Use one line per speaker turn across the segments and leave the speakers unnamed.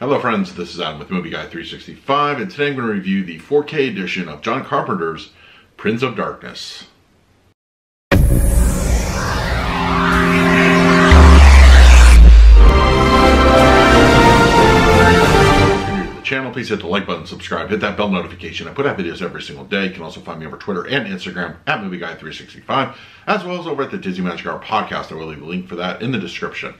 Hello friends, this is Adam with Movie Guy 365 and today I'm going to review the 4K edition of John Carpenter's Prince of Darkness. If you're new to the channel, please hit the like button, subscribe, hit that bell notification. I put out videos every single day. You can also find me over Twitter and Instagram at MovieGuy365, as well as over at the Disney Magic Hour podcast. I will leave a link for that in the description.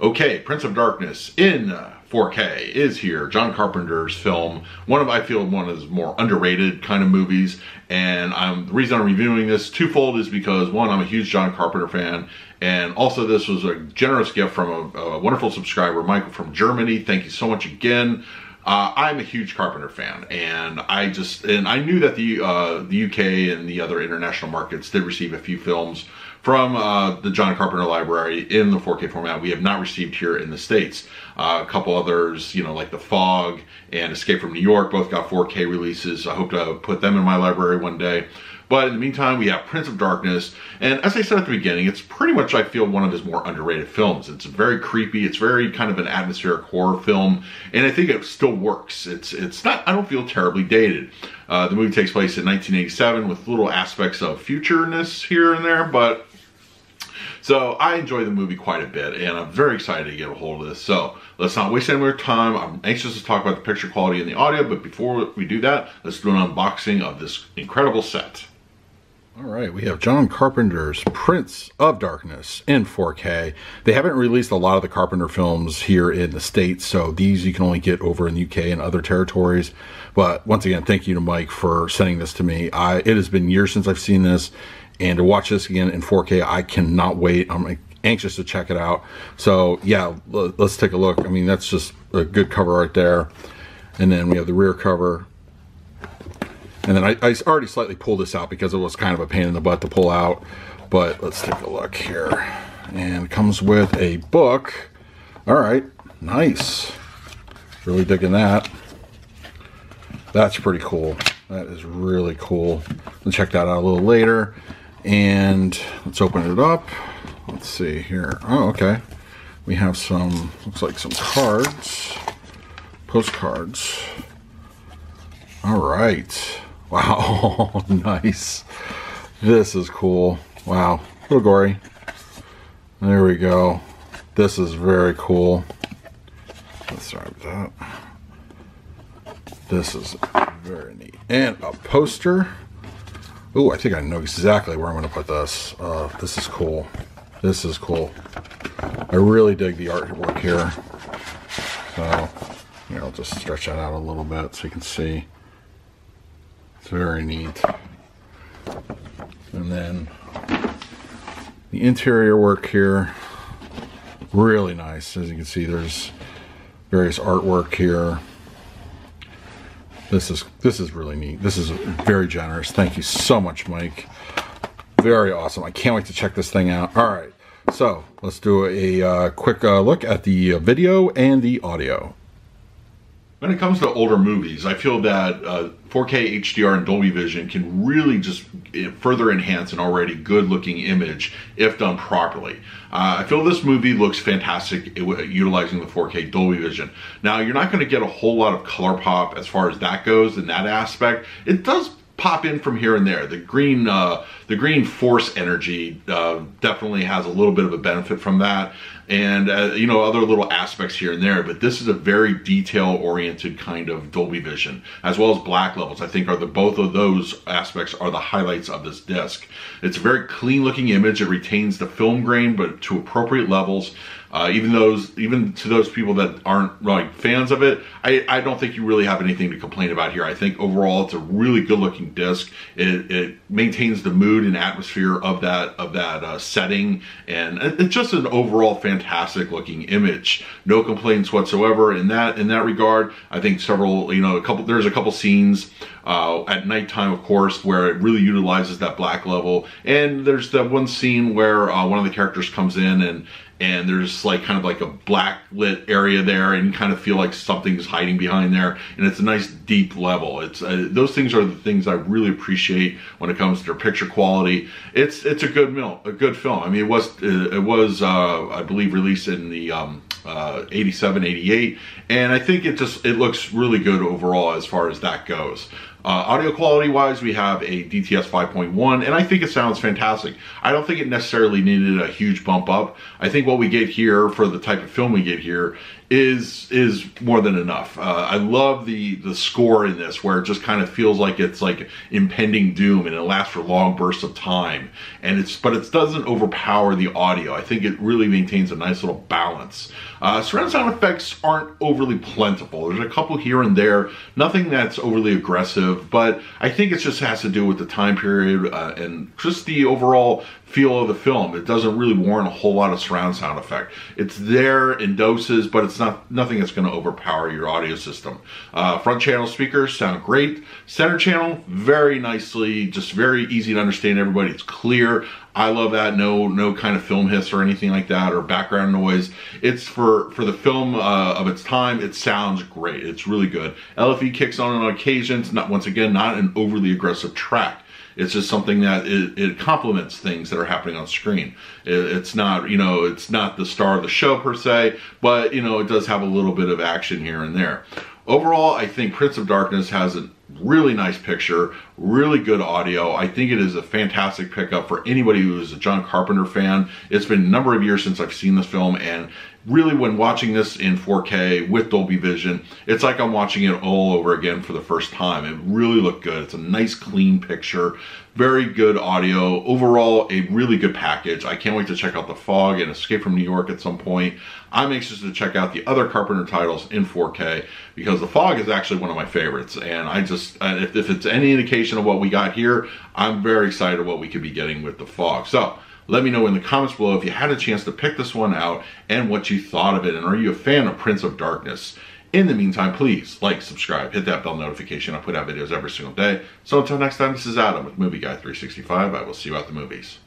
Okay, Prince of Darkness in 4K is here. John Carpenter's film, one of I feel one of his more underrated kind of movies. And I'm, the reason I'm reviewing this twofold is because one, I'm a huge John Carpenter fan, and also this was a generous gift from a, a wonderful subscriber, Michael from Germany. Thank you so much again. Uh, I'm a huge Carpenter fan, and I just and I knew that the uh, the UK and the other international markets did receive a few films from uh, the John Carpenter Library in the 4K format. We have not received here in the states. Uh, a couple others, you know, like The Fog and Escape from New York, both got 4K releases. I hope to put them in my library one day. But in the meantime, we have Prince of Darkness. And as I said at the beginning, it's pretty much, I feel, one of his more underrated films. It's very creepy. It's very kind of an atmospheric horror film. And I think it still works. It's it's not, I don't feel terribly dated. Uh, the movie takes place in 1987 with little aspects of futureness here and there, but so I enjoy the movie quite a bit and I'm very excited to get a hold of this. So let's not waste any more time. I'm anxious to talk about the picture quality and the audio, but before we do that, let's do an unboxing of this incredible set. All right, we have John Carpenter's Prince of Darkness in 4K. They haven't released a lot of the Carpenter films here in the States, so these you can only get over in the UK and other territories. But once again, thank you to Mike for sending this to me. I, it has been years since I've seen this, and to watch this again in 4K, I cannot wait. I'm anxious to check it out. So yeah, let's take a look. I mean, that's just a good cover right there. And then we have the rear cover and then I, I already slightly pulled this out because it was kind of a pain in the butt to pull out. But let's take a look here. And comes with a book. All right, nice. Really digging that. That's pretty cool. That is really cool. We'll check that out a little later. And let's open it up. Let's see here. Oh, okay. We have some, looks like some cards. Postcards. All right. Wow, nice. This is cool. Wow, a little gory. There we go. This is very cool. Let's start with that. This is very neat. And a poster. Oh, I think I know exactly where I'm going to put this. Uh, this is cool. This is cool. I really dig the artwork here. So, I'll just stretch that out a little bit so you can see. Very neat. And then the interior work here, really nice. As you can see, there's various artwork here. This is this is really neat. This is very generous. Thank you so much, Mike. Very awesome. I can't wait to check this thing out. All right, so let's do a uh, quick uh, look at the video and the audio. When it comes to older movies, I feel that uh, 4K HDR and Dolby Vision can really just eh, further enhance an already good looking image if done properly. Uh, I feel this movie looks fantastic utilizing the 4K Dolby Vision. Now, you're not going to get a whole lot of color pop as far as that goes in that aspect. It does pop in from here and there. The green, uh, the green force energy uh, definitely has a little bit of a benefit from that, and uh, you know other little aspects here and there. But this is a very detail-oriented kind of Dolby Vision, as well as black levels. I think are the both of those aspects are the highlights of this disc. It's a very clean-looking image. It retains the film grain, but to appropriate levels. Uh, even those, even to those people that aren't like fans of it, I, I don't think you really have anything to complain about here. I think overall it's a really good disc. It, it maintains the mood and atmosphere of that of that uh, setting, and it's just an overall fantastic looking image. No complaints whatsoever in that in that regard. I think several, you know, a couple. There's a couple scenes uh, at nighttime, of course, where it really utilizes that black level. And there's that one scene where uh, one of the characters comes in and and there's like kind of like a black lit area there and kind of feel like something's hiding behind there and it's a nice deep level. It's uh, those things are the things i really appreciate when it comes to their picture quality. It's it's a good film a good film. I mean it was uh, it was uh, i believe released in the um, uh, 87, 88, and I think it just it looks really good overall as far as that goes. Uh, audio quality wise, we have a DTS 5.1, and I think it sounds fantastic. I don't think it necessarily needed a huge bump up. I think what we get here for the type of film we get here is is more than enough. Uh, I love the the score in this, where it just kind of feels like it's like impending doom, and it lasts for long bursts of time. And it's but it doesn't overpower the audio. I think it really maintains a nice little balance. Uh, surround sound effects aren't overly plentiful. There's a couple here and there, nothing that's overly aggressive, but I think it just has to do with the time period uh, and just the overall feel of the film. It doesn't really warrant a whole lot of surround sound effect. It's there in doses, but it's not nothing that's going to overpower your audio system. Uh, front channel speakers sound great. Center channel, very nicely, just very easy to understand everybody. It's clear. I love that. No, no kind of film hiss or anything like that or background noise. It's for, for the film uh, of its time. It sounds great. It's really good. LFE kicks on on occasions. Not once again, not an overly aggressive track. It's just something that it, it, complements things that are happening on screen. It, it's not, you know, it's not the star of the show per se, but, you know, it does have a little bit of action here and there. Overall, I think Prince of Darkness has a really nice picture, really good audio. I think it is a fantastic pickup for anybody who is a John Carpenter fan. It's been a number of years since I've seen this film, and really when watching this in 4K with Dolby Vision, it's like I'm watching it all over again for the first time. It really looked good. It's a nice clean picture, very good audio. Overall, a really good package. I can't wait to check out The Fog and Escape from New York at some point. I'm anxious to check out the other Carpenter titles in 4K because The Fog is actually one of my favorites. And I just, uh, if, if it's any indication of what we got here, I'm very excited what we could be getting with The Fog. So, let me know in the comments below if you had a chance to pick this one out and what you thought of it. And are you a fan of Prince of Darkness? In the meantime, please like, subscribe, hit that bell notification. I put out videos every single day. So until next time, this is Adam with Movie Guy 365. I will see you at the movies.